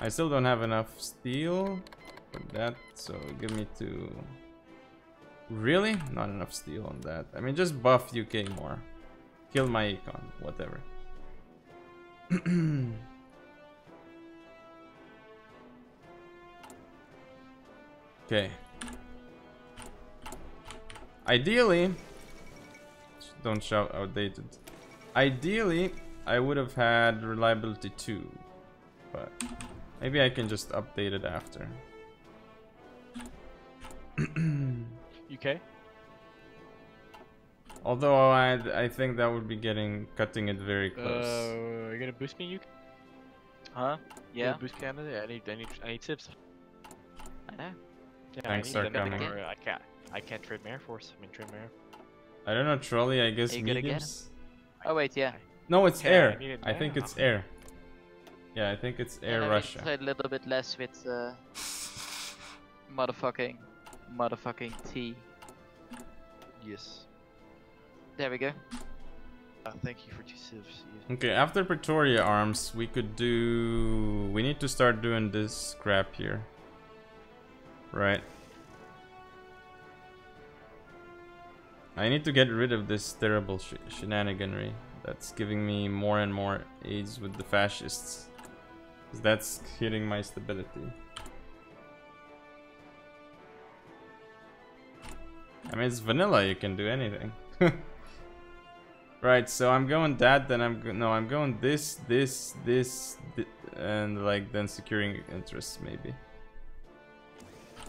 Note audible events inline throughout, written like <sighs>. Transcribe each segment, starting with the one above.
I still don't have enough steel for that, so give me two. Really? Not enough steel on that. I mean, just buff UK more. Kill my econ, whatever. <clears throat> okay. Ideally, don't shout outdated. Ideally, I would have had reliability 2, but maybe I can just update it after. <clears throat> UK? Although I, I think that would be getting cutting it very close. Uh, you gonna boost me, UK? Huh? Yeah. boost Canada? Yeah, I need, I need, I need tips. I know. Yeah, Thanks I are coming. or I can't, I can't trade my Air Force. I mean, trade my Air. I don't know, trolley. I guess Are you gonna get mediums. Oh wait, yeah. No, it's Yeah, air. I I think it's air. Yeah, I think it's air And Russia. to trade a little bit less with uh, motherfucking, motherfucking T. Yes. There we go. Uh, thank you for two civs. Okay, after Pretoria arms, we could do. We need to start doing this crap here. Right. I need to get rid of this terrible sh shenaniganry that's giving me more and more aids with the fascists. That's hitting my stability. I mean, it's vanilla, you can do anything. <laughs> right, so I'm going that, then I'm no, I'm going this, this, this, thi- and like then securing interests maybe.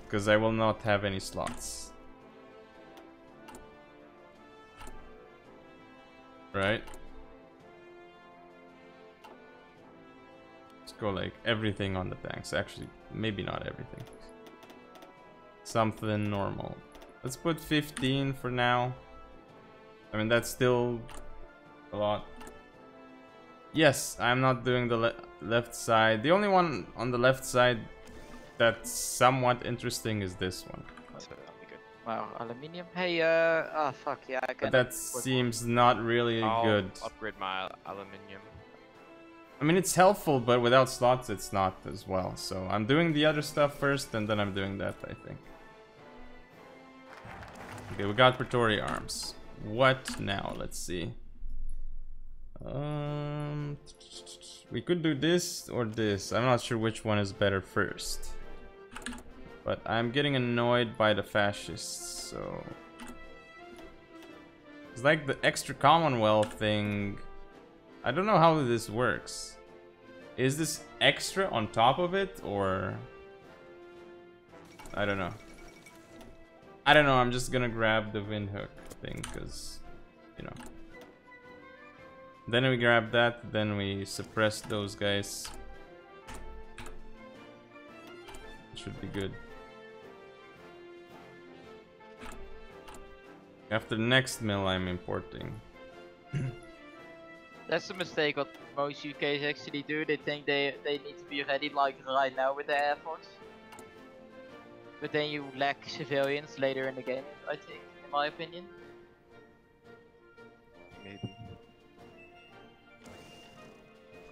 Because I will not have any slots. Right? Go like everything on the tanks. Actually, maybe not everything. Something normal. Let's put 15 for now. I mean, that's still a lot. Yes, I'm not doing the le left side. The only one on the left side that's somewhat interesting is this one. So that'll be good. Wow, aluminium. Hey, uh, ah, fuck, yeah, I But can. that seems not really I'll good. upgrade my aluminium. I mean, it's helpful, but without slots, it's not as well. So I'm doing the other stuff first, and then I'm doing that, I think. Okay, we got Pretoria arms. What now? Let's see. Um, we could do this or this. I'm not sure which one is better first. But I'm getting annoyed by the fascists, so... It's like the extra Commonwealth thing I don't know how this works. Is this extra on top of it or I don't know. I don't know, I'm just gonna grab the Windhoek thing because you know. Then we grab that, then we suppress those guys. Should be good. After next mill I'm importing. <clears throat> That's the mistake what most UKs actually do. They think they they need to be ready like right now with the Air Force. But then you lack civilians later in the game, I think, in my opinion. Maybe.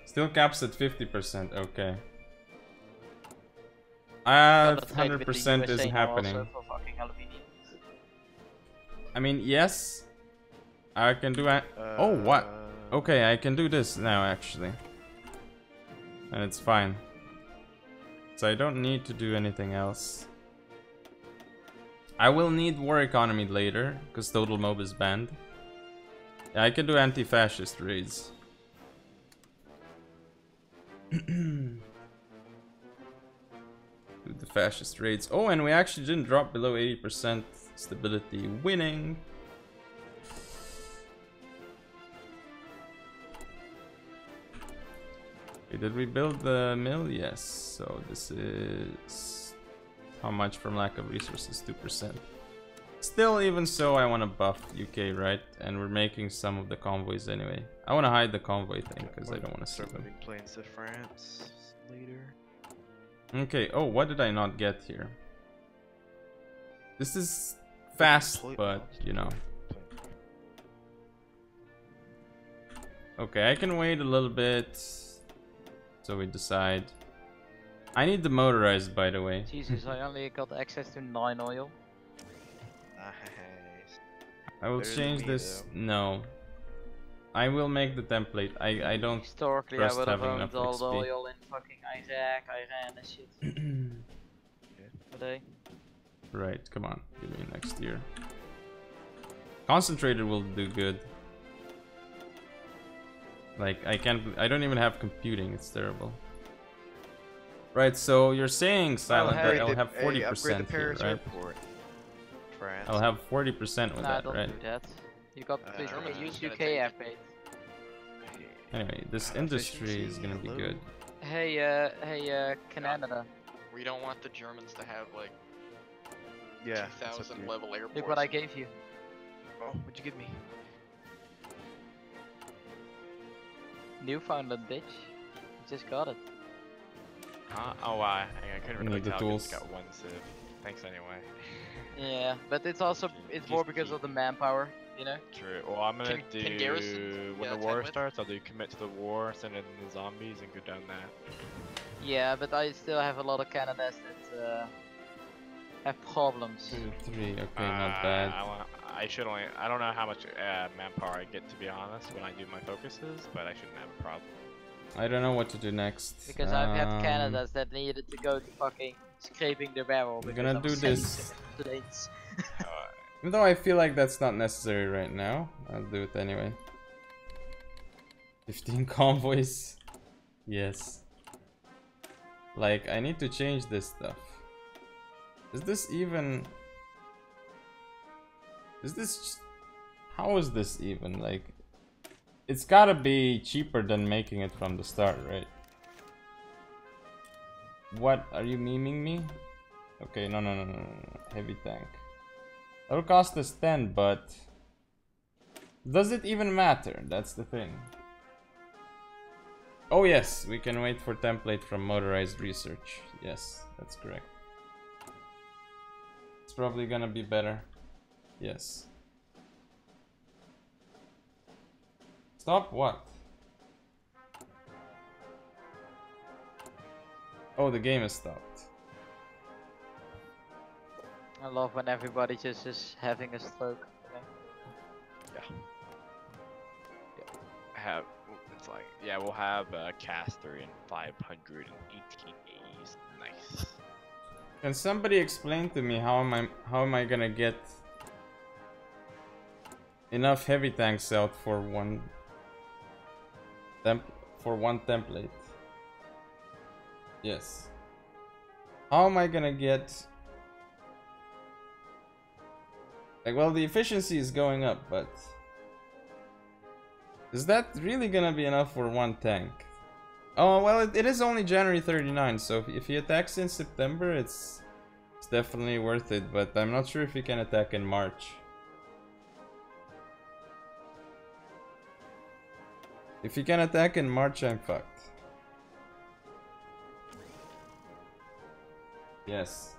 Still caps at 50%, okay. Uh, Gotta trade with the 100% isn't happening. Also for fucking aluminium. I mean, yes. I can do it. oh, what? Okay, I can do this now, actually. And it's fine. So I don't need to do anything else. I will need war economy later, because total mob is banned. Yeah, I can do anti-fascist raids. do the fascist raids. Oh, and we actually didn't drop below 80% stability. Winning! Okay, did we build the mill? Yes. So this is how much from lack of resources? 2%. Still, even so, I want to buff UK, right? And we're making some of the convoys anyway. I want to hide the convoy thing because I don't want to see start them. planes to France later. Okay, oh, what did I not get here? This is fast, but, you know. Okay, I can wait a little bit. So we decide. I need the motorized, by the way. Jesus, I only got access to 9 oil. Nice. I will Better than change me, this. No. I will make the template. I I don't. Historically, I trust would have having owned enough all the oil in fucking Isaac, Iran and shit <clears throat> today. right. Come on. Give me next year. Concentrated will do good. Like I can't. I don't even have computing. It's terrible. Right. So you're saying silent hey, that I'll have 40% here, right? Airport. I'll have forty percent with Nah, that, don't right? do that. You got Uh, the Germany's use gonna UK take it. Anyway, this Uh, industry is gonna be hello? good. Hey, uh, hey, uh, Canada. We don't want the Germans to have like Yeah. that's up to 2,000 level airports. Look what I gave you. Oh, what'd you give me? Newfoundland, bitch. Just got it. Huh? Oh, I, I couldn't You really need the tell. 'cause tools. It's got one civ. Thanks anyway. <laughs> Yeah, but it's also it's Just more because keep- of the manpower, you know. True. Well, I'm gonna Can- do can Garrison when get the war with? starts. I'll do commit to the war, send in the zombies, and go down that. Yeah, but I still have a lot of Canadas that uh, have problems. Two, three. Okay, Uh, not bad. I, want, I should only. I don't know how much uh, manpower I get to be honest when I do my focuses, but I shouldn't have a problem. I don't know what to do next. Because I've had Um, Canadas that needed to go to fucking scraping their barrel. We're gonna I'm do this. them plates. <laughs> Even though I feel like that's not necessary right now, I'll do it anyway. 15 <laughs> convoys. Yes. Like, I need to change this stuff. Is this even... Is this... How is this even? Like... It's gotta be cheaper than making it from the start, right? What? Are you memeing me? Okay, no, no, no, no, no. Heavy tank. That'll cost us 10, but... Does it even matter? That's the thing. Oh yes, we can wait for template from motorized research. Yes, that's correct. It's probably gonna be better. Yes. Stop what? Oh, the game has stopped. I love when everybody just is having a stroke. you know? have it's like yeah we'll have a uh, caster in 518 A's. Nice. Can somebody explain to me how am I how am I gonna get enough heavy tanks out for one temp for one template? Yes. How am I gonna get like well the efficiency is going up but is that really gonna be enough for one tank? Oh well, it, it is only January 39, so if, he attacks in September, it's it's definitely worth it. But I'm not sure if he can attack in March. If he can attack in March, I'm fucked. Yes.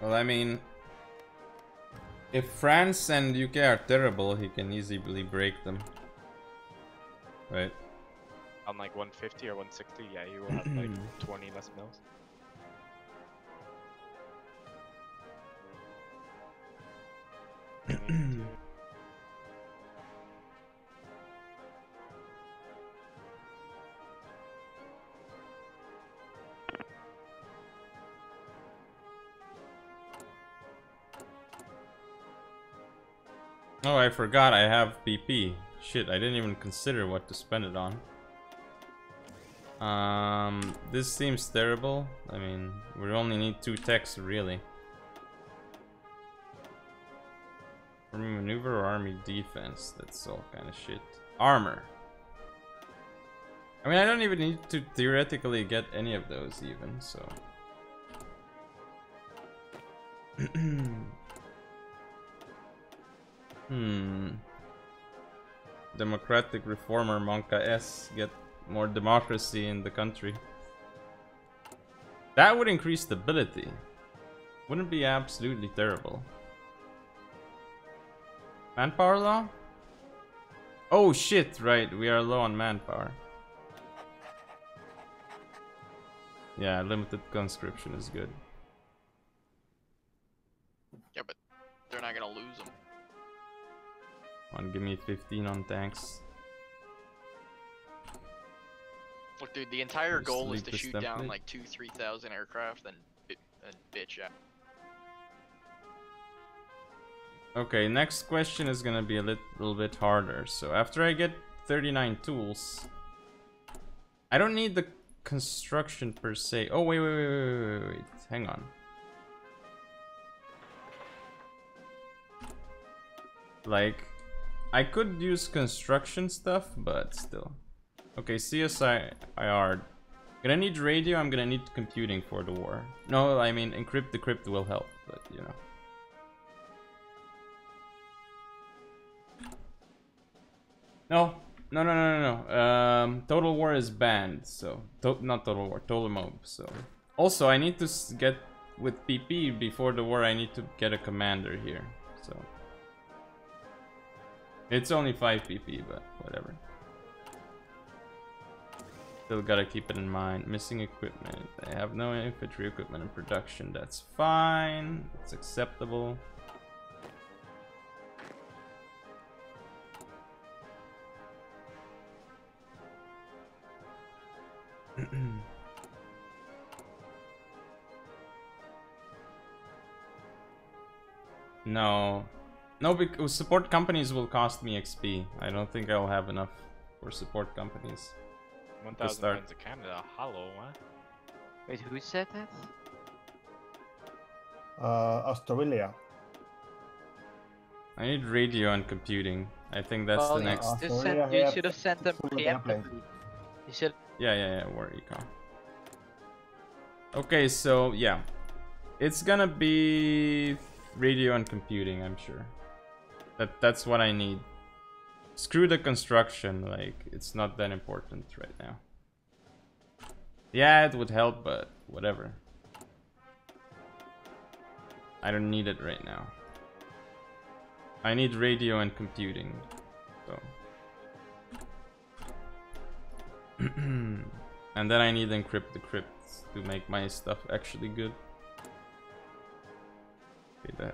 Well, I mean, if France and UK are terrible, he can easily break them. Right? On like 150 or 160, yeah, you will have like <clears throat> 20 less mills. Oh, I forgot I have PP. Shit, I didn't even consider what to spend it on. Um, this seems terrible. I mean, we only need two techs, really. Army maneuver or army defense? That's all kind of shit. Armor. I mean, I don't even need to theoretically get any of those, even, so. <clears throat> Hmm. Democratic reformer Monka S get more democracy in the country. That would increase stability. Wouldn't be absolutely terrible. Manpower law? Oh shit, right, we are low on manpower. Yeah, limited conscription is good. On, give me 15 on tanks. Look, dude, the entire Just goal is to shoot down like two, three thousand aircraft and, and bitch out. Okay, next question is gonna be a lit- little bit harder. So after I get 39 tools, I don't need the construction per se. Oh wait, wait, wait, wait, wait, wait. Hang on. Like, I could use construction stuff, but still. Okay, CSI IR. Gonna need radio. I'm gonna need computing for the war. No, I mean encrypt The decrypt will help, but you know. No, no, no, no, no, no. Um, Total War is banned, so to not Total War, Total Mob. So also, I need to get with PP before the war. I need to get a commander here. So it's only five PP, but whatever. Still gotta keep it in mind. Missing equipment. They have no infantry equipment in production. That's fine. It's acceptable. <clears throat> no. No, because support companies will cost me XP. I don't think I'll have enough for support companies. 1,000 start. points of Canada. Hello, huh? Wait, who said that? Uh, Australia. I need radio and computing. I think that's well, the you next. Uh, Australia sent, you have should have sent them preemptively. template. You should. Yeah, yeah, yeah, war econ. Okay, so yeah. It's gonna be radio and computing, I'm sure. That that's what I need. Screw the construction, like it's not that important right now. Yeah, it would help, but whatever. I don't need it right now. I need radio and computing. So <clears throat> and then I need encrypt the crypts to make my stuff actually good. Okay, the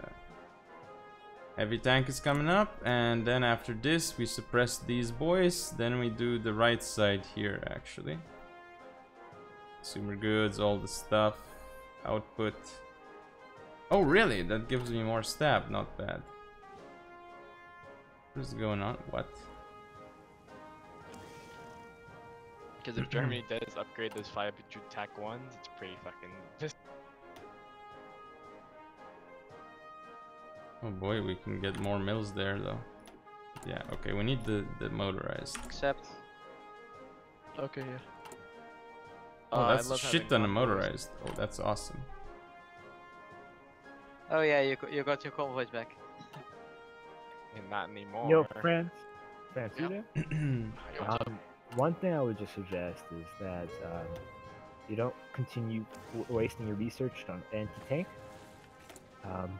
heavy tank is coming up, and then after this we suppress these boys. Then we do the right side here actually. Consumer goods, all the stuff, output. Oh really? That gives me more stab. Not bad. What is going on? What? Because if Germany <clears throat> does upgrade those 5 to TAC 1s, it's pretty fucking. <laughs> Oh boy, we can get more mills there though. Yeah, okay, we need the, the motorized. Accept. Okay, yeah. Oh, that's a shit ton of motorized. Oh, that's awesome. Oh yeah, you got, you got your convoys back. And not anymore. Yo, France, France, you Yep. there? Yo, what's up? Um, one thing I would just suggest is that um, you don't continue w- wasting your research on anti-tank. Um,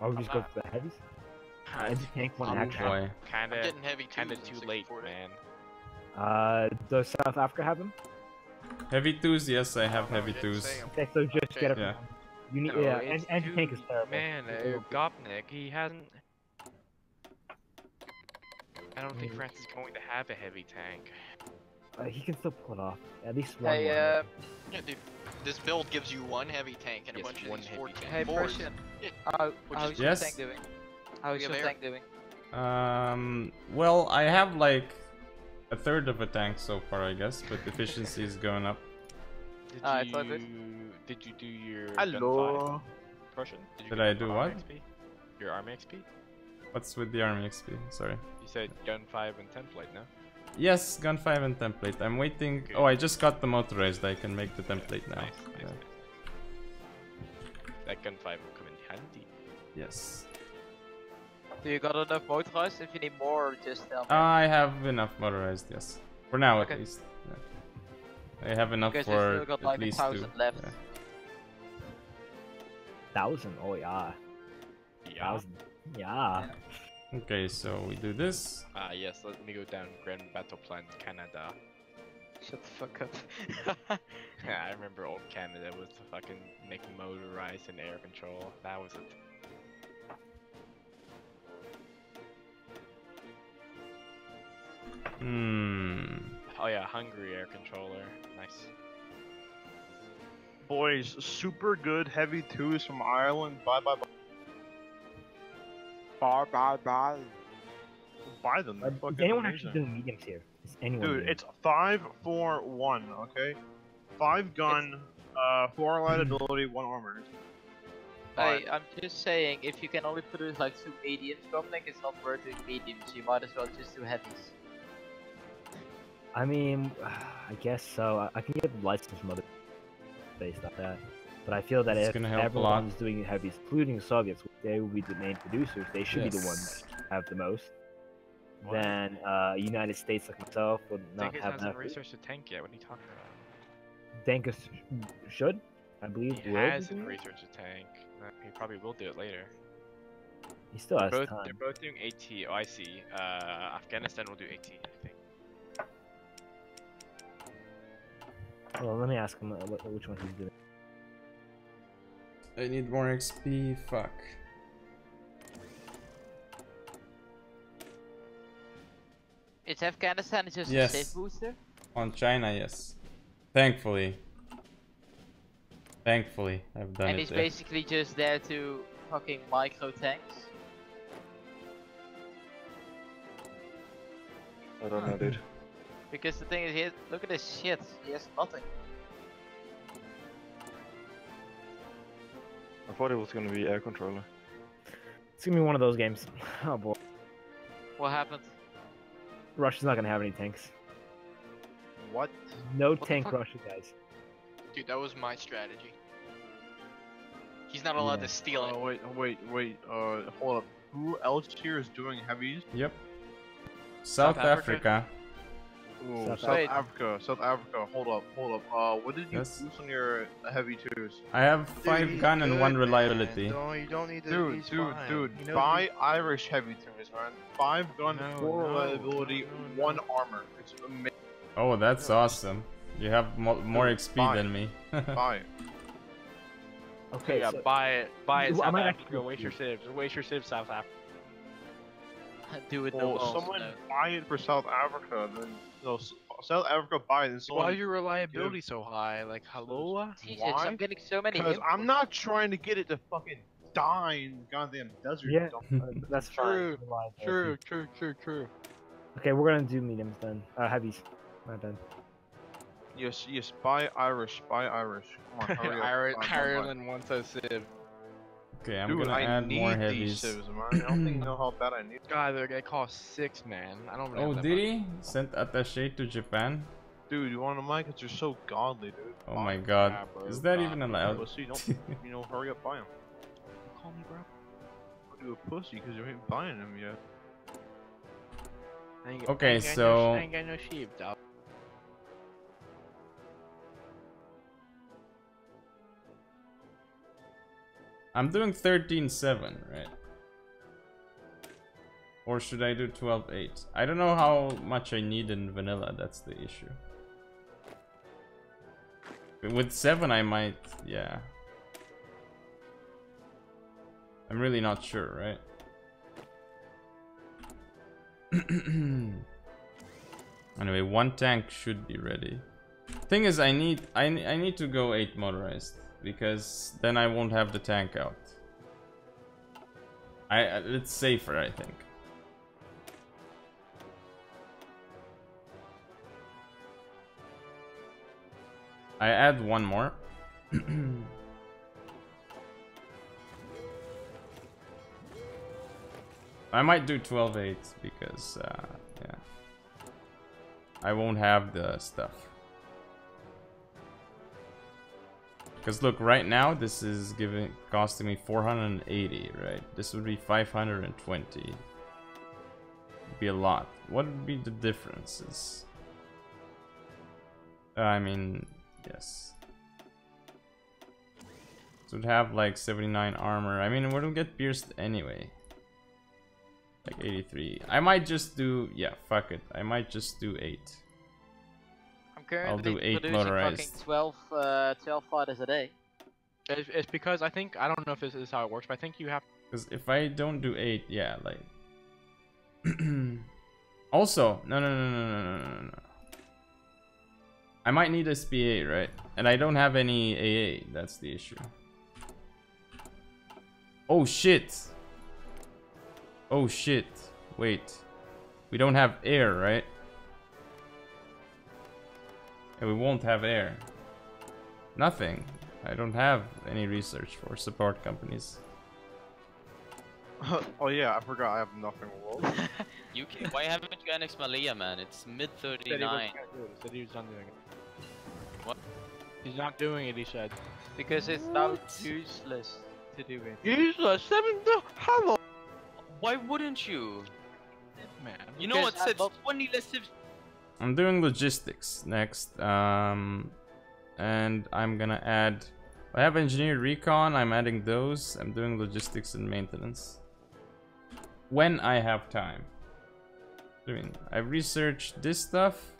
I would just go for the heavies. Uh, anti-tank one oh action. boy. Kinda, I'm getting heavy kinda too late, man. Uh, does South Africa have them? Heavy twos, yes, I have Oh, heavy yeah, twos. Okay, so just get it. Yeah. from- You need, No, yeah, it's an- anti-tank is terrible. Man, uh, Gopnik, he hasn't. I don't think Mm. France is going to have a heavy tank. Uh, he can still pull it off. At least one. Hey, one. uh, Yeah, dude. This build gives you one heavy tank and a Yes, bunch of one these heavy 14 tank. hey, fours. Persian. Yeah, <laughs> How, which how's is- your Yes? tank doing? How's We your tank doing? Um, well, I have like a third of a tank so far, I guess, but efficiency is going up. Did I you it- did you do your Hello. five Prussian? you Did I do what? XP? Your army XP? What's with the army XP? Sorry. You said gun five and template, no? Yes, gun 5 and template. I'm waiting. Okay. Oh, I just got the motorized. I can make the template now. Nice, nice, Yeah. nice. That gun five will come in handy. Yes. Do you got enough motorized? If you need more, just tell me. I have enough motorized, yes. For now, Okay. at least. Yeah. I have enough because we for still got at like a least two. thousand left. yeah. thousand. Oh yeah, Yeah. thousand. Yeah. Okay, so we do this. Ah, yes, let me go down Grand Battle Plan Canada. Shut the fuck up. <laughs> Yeah, I remember old Canada was the fucking make motorized and air control. That was it. Hmm. Oh yeah, Hungary air controller. Nice. Boys, super good heavy twos from Ireland. Bye bye bye. Bye bye bye. Buy them. They're Is fucking anyone amazing. actually doing mediums here? Is anyone? Dude, doing it's five, four, one. Okay, five gun, uh, four liability, one armor. I, I'm just saying, if you can only produce like two mediums, Dominic, it's not worth doing mediums. You might as well just do heavies. I mean, <sighs> I guess so. I, I can get the license from other based on that. But I feel that It's if gonna help everyone's doing heavies, including Soviets, they will be the main producers. They should be the ones that have the most. Then uh, United States, like myself, would not Dinkus have hasn't enough. researched the tank yet. What are you talking about? Denkus should, I believe. He will be hasn't researched the tank. Uh, He probably will do it later. He still has Both, time. they're both doing AT. Oh, I see. Uh, Afghanistan will do AT, I think. Well, let me ask him uh, which one he's doing. I need more XP. Fuck. Is Afghanistan it's just a safe booster? On China, yes. Thankfully. Thankfully, I've done and it he's there. basically just there to fucking micro tanks. I don't know, dude. <laughs> Because the thing is, he has, look at this shit. He has nothing. I thought it was gonna be air controller. It's gonna be one of those games. <laughs> Oh boy, What happened? Russia's not gonna have any tanks. What? No the tank fuck? Russia, guys. Dude, that was my strategy. He's not allowed Yeah. to steal it. Oh wait, wait, wait. Uh, hold up. Who else here is doing heavies? Yep. South, South Africa. Africa? Ooh, South South, Africa. Africa. South Africa. Hold up, hold up. Uh, what did you Yes. boost on your heavy twos? I have five he's gun and good, one reliability. Don't, you don't need to. Dude, he's dude, fine. dude. He knows Buy Irish heavy twos, man. Five gun, No, four no, reliability, no, no. one armor. It's amazing. Oh, that's awesome. You have mo more XP fine. than me. <laughs> Buy it. Okay, yeah, so buy it. Buy it, I South might Africa. actually- Waste your civs. Waste your civs, South Africa. <laughs> Do it no Well, balls, someone buy it for South Africa, then no, S- South Africa buy it, then Why is your reliability so high? Like, hello? Jesus, Why? I'm getting so many Because I'm not trying to get it to fucking die in the goddamn desert. Yeah. <laughs> that's True, fine. True, true, true, true. Okay, we're gonna do mediums then. Uh, heavies. My bad. Yes, yes. Buy Irish. Buy Irish. Come on. <laughs> Ireland wants a civ. Okay, I'm Dude, gonna I add need more these heavies. man. I don't think you know how bad I need. <clears throat> God, they're gonna cost six, man. I don't oh, really Oh, have that did much. he? Sent attaché to Japan? Dude, you want a mic? Because you're so godly, dude. Oh Buy my 'em. god. Yeah, bro, Is that God, even bro. allowed? Pussy, don't <laughs> you know? Hurry up, buy them. Call me, bro. You a pussy because you ain't buying them yet. I ain't Okay, I ain't got no- so- I ain't got no sheep, dog. I'm doing 13-7, right? Or should I do 12-8? I don't know how much I need in vanilla, that's the issue. With 7 I might, yeah. I'm really not sure, right? <clears throat> anyway, one tank should be ready. Thing is, I need I, I need to go 8 motorized because then I won't have the tank out. I it's safer, I think. I add one more. <clears throat> I might do 12-8 because, uh, yeah. I won't have the stuff. Because look, right now this is giving costing me 480, right? This would be 520. Be a lot. What would be the differences? I mean, yes. Would have like 79 armor. I mean, it wouldn't get pierced anyway. Like 83. I might just do. Yeah, fuck it. I might just do 8. I'm currently do eight producing motorized. fucking 12, uh, 12 fighters a day. It's, it's because I think I don't know if this is how it works, but I think you have. Because if I don't do 8, yeah, like. <clears throat> also, no, no, no, no, no, no, no, no. I might need SPA, right? And I don't have any AA. That's the issue. Oh shit. Oh shit. Wait. We don't have air, right? And we won't have air. Nothing. I don't have any research for support companies. <laughs> oh yeah, I forgot I have nothing rolled. <laughs> UK, why haven't you annexed Malaya, man? It's mid Said he wasn't 39. gonna do it. Said he was not doing it. What? He's not doing it. He said. Because it's now useless to do it. Useless seven. No, hello, Why wouldn't you? man. You know what? Because I Civs, love- 20 less civs. I'm doing logistics next. Um, and I'm gonna add. I have engineer recon. I'm adding those. I'm doing logistics and maintenance. When I have time. I mean, I've researched this stuff.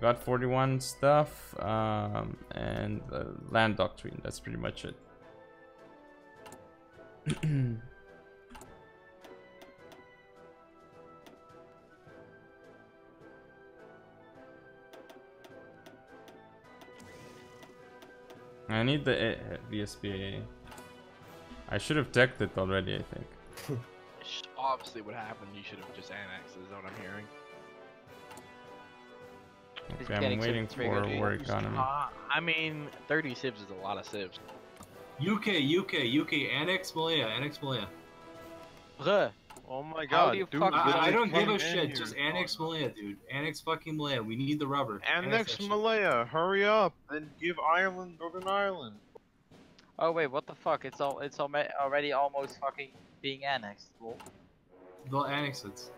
Got 41 stuff. Um, and uh, land doctrine. That's pretty much it. <clears throat> I need the uh, VSPA. I should have teched it already, I think. <laughs> Obviously, what happened? You should have just annexed. Is what I'm hearing. Okay, I'm waiting for triggered. war economy. Uh, I mean, 30 civs is a lot of civs. UK, UK, UK, annex Malaya, annex Malaya. Bruh, Oh my How god, do you dude, fuck- I, I don't give a shit. here. Just annex Malaya, dude. Annex fucking Malaya. We need the rubber. Annex that shit. Malaya, hurry up, and give Ireland Northern Ireland. oh wait, what the fuck? It's all it's alma- already almost fucking being annexed. Lol. They'll annex it.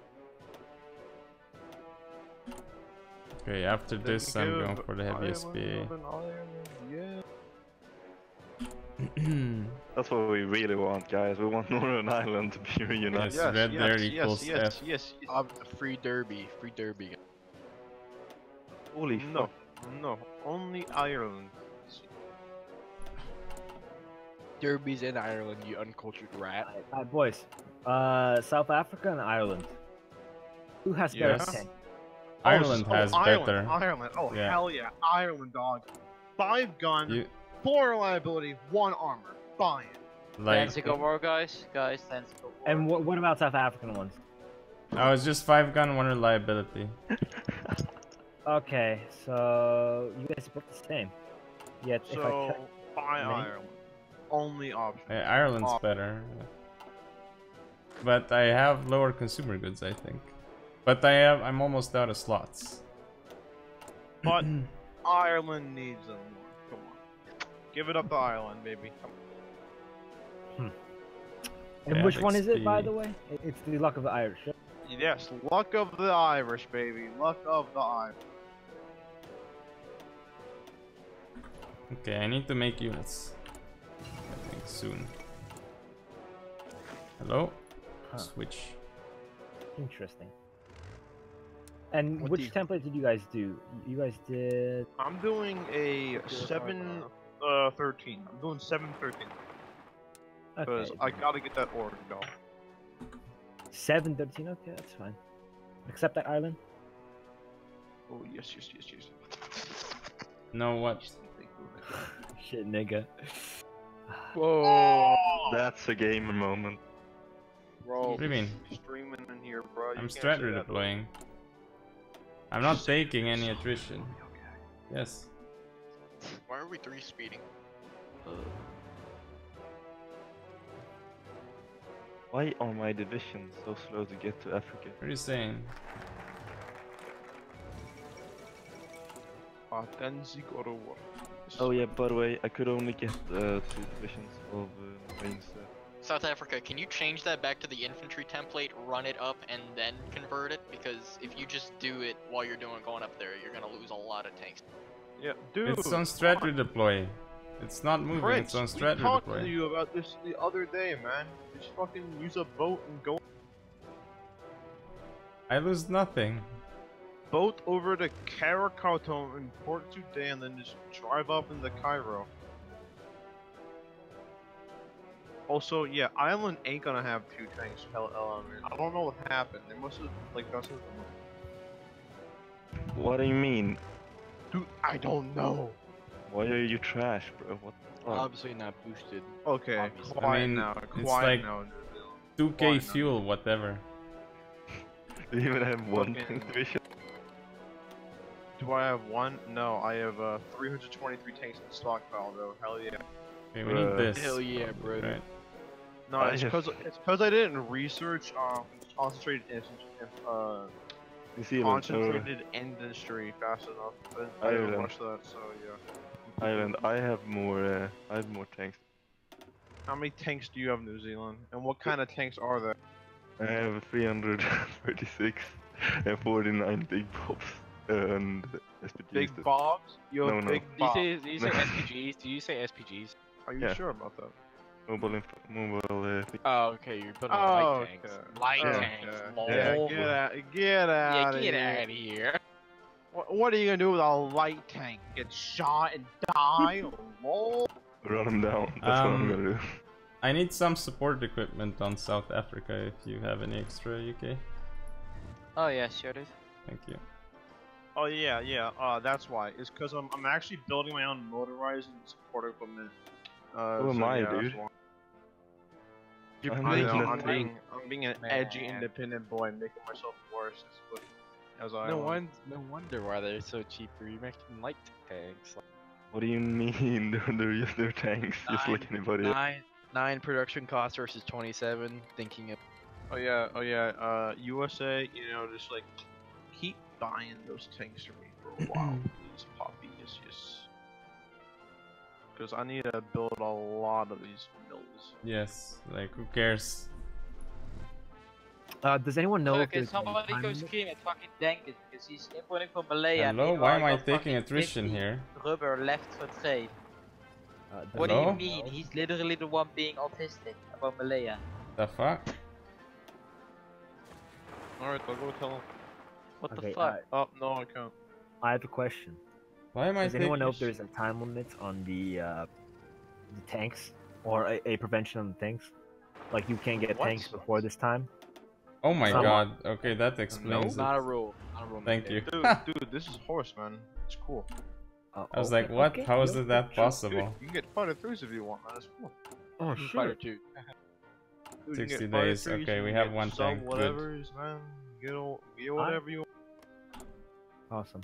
Okay, after Then this, I'm going for the heavy Ireland SPA. Northern Ireland, yeah. That's what we really want, guys. We want <laughs> Northern Ireland to be reunited. Yes, red there yes, equals yes, F. yes, yes. Free Derby, free Derby. Holy No, fuck. no, only Ireland. Derby's in Ireland, you uncultured rat. Alright, alright, boys. Uh, South Africa and Ireland. Who has better Yes. tank? Ireland oh, has Ireland, better. Ireland, oh Yeah. hell yeah, Ireland, dog. Five gun, You four reliability, one armor. Buy it. like? Tentacle war, guys. Guys, tentacle war. And what, what about South African ones? I was just five gun, one reliability. <laughs> Okay, so you guys are both the same. Yet if I So buy Ireland. Only option. Eh, Ireland's Oh. better. But I have lower consumer goods, I think. But I have, I'm almost out of slots. But <clears throat> Ireland needs them more. Come on. Give it up to island, baby. Come and Yeah, which one is it, by the way? It's the luck of the Irish. right? Yes, luck of the Irish, baby. Luck of the Irish. Okay, I need to make units. I think soon. Hello? Huh. Switch. Interesting. And What which template did you guys do? You guys did. I'm doing a seven uh thirteen. I'm doing seven thirteen because Okay. I gotta get that order though. Seven thirteen. Okay, that's fine. Except that island. Oh yes, yes, yes, yes. No, what? <laughs> Shit, nigga. Whoa! That's a gamer moment. Bro, What do you mean? streaming in here, bro. You I'm can't strat redeploying. I'm not taking any attrition. Yes. Why are we three speeding? Why are my divisions so slow to get to Africa? What are you saying? Atenzi Gorowa. Oh yeah, by the way, I could only get uh, two divisions of uh, Marines. Uh, South Africa, can you change that back to the infantry template, run it up, and then convert it? Because if you just do it while you're doing going up there, you're gonna lose a lot of tanks. Yeah, dude. It's on strat redeploy. It's not moving Prince, its own we strategy talked play. to you about this the other day, man. Just fucking use a boat and go I lose nothing. boat over to Caracato in Port Sudan, then just drive up into Cairo. Also, yeah, Island ain't gonna have two tanks. Hell, hell. I don't know what happened. They must have like done something. What do you mean? Dude, I don't know. Why are you trash, bro? What the? Obviously not boosted. Okay, Obviously. quiet I mean, now. it's Quiet like- now. 2k Why not? fuel, whatever. Do <laughs> you even have one Fucking- <laughs> tank division? Do I have one? No, I have uh 323 tanks in the stockpile though. Hell yeah. Okay, we need this. Hell yeah, bro. Right. No, it's because it's because I didn't research um concentrated in, uh You see, like, uh, concentrated industry fast enough. But I didn't Ireland. rush that, so yeah. Island, I have more. Uh, I have more tanks. How many tanks do you have, in New Zealand? And what kind of tanks are there? I have 336 <laughs> and 49 big pops and SPGs. Big that- bobs? You have No, no. big Do you bobs. say, do you say SPGs? Do you say SPGs? Are you Yeah. sure about that? Mobile, inf- mobile. Uh. Oh, okay, you're putting Oh, light tanks. okay. Light Yeah, tanks. yeah. lol. Yeah, get out, get Yeah, out of get out of here. What, what are you gonna do with a light tank? Get shot and die? <laughs> Lol. Run them down. That's what I'm Um, gonna do. I need some support equipment on South Africa if you have any extra UK. Oh yeah, sure dude. Thank you. Oh yeah, yeah. Uh, that's why. It's because I'm, I'm actually building my own motorized support equipment. Uh, Who am I, yeah, dude? Why. I'm I making know, a I'm being, I'm being an edgy, independent boy, making myself worse. Is what, as I No am. one, no wonder why they're so cheap. You're making light tanks. What do you mean? They're, they're just their tanks, just like anybody. Nine, nine production cost versus 27. Thinking of Oh yeah, oh yeah. Uh, USA, you know, just like keep buying those tanks for me for a while, <clears throat> please, Poppy. Yes, yes. Because I need to build a lot of these mills. Yes, like who cares? Uh, does anyone know if okay, there's somebody time go limit? scream at fucking Dankit because he's importing from Malaya. Hello, why am I got taking fucking attrition here? Rubber left for trade. Uh, does What do you mean? He's literally the one being autistic about Malaya. The fuck? Alright, I'll go tell him. What Okay, the fuck? Oh, no, I can't. I have a question. Why am I Does anyone know if there's a time limit on the uh, the tanks or a, a prevention on the tanks? Like you can't get What? tanks before this time. Oh my Some- god. Okay, that explains it's it. not a rule. Not a rule. Thank you. Dude, <laughs> dude, this is horse, man. It's cool. Uh, I was like, what? okay, How is it that possible? Dude, you can get fighter threes if you want, man. It's cool. Oh, Fighter sure. two. <laughs> Dude, 60 days, threes, okay, we have one some tank, good. whatever's, man. Get, all, get whatever you want. Awesome.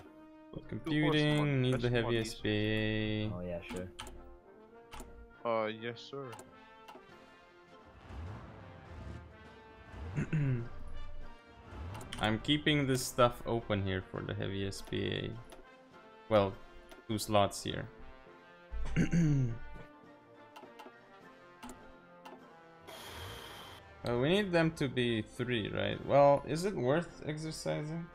But computing, need the the one, heavy easy. SPA. Oh yeah, sure. Uh, yes, sir. <clears throat> I'm keeping this stuff open here for the heavy SPA. Well, two slots here. <clears throat> Well, we need them to be three, right? Well, is it worth exercising?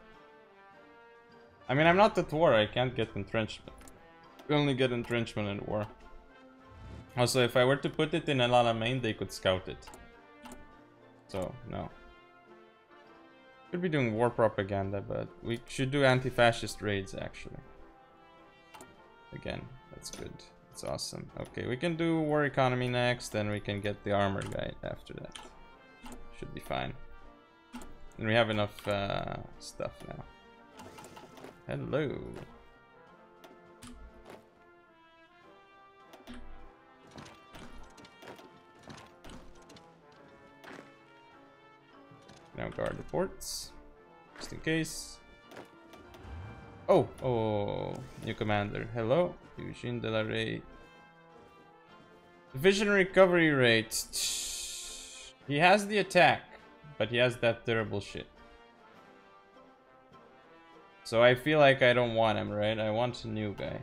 I mean, I'm not at war, I can't get entrenchment. We only get entrenchment in war. Also, if I were to put it in El Alamein, they could scout it. So, no. Could be doing war propaganda, but we should do anti-fascist raids, actually. Again, that's good. That's awesome. Okay, we can do war economy next, then we can get the armor guide after that. Should be fine. And we have enough uh, stuff now. Hello. Now guard the ports, just in case. Oh, oh, new commander. Hello, Eugene de la Rey. Vision recovery rate. He has the attack, but he has that terrible shit. So I feel like I don't want him, right? I want a new guy.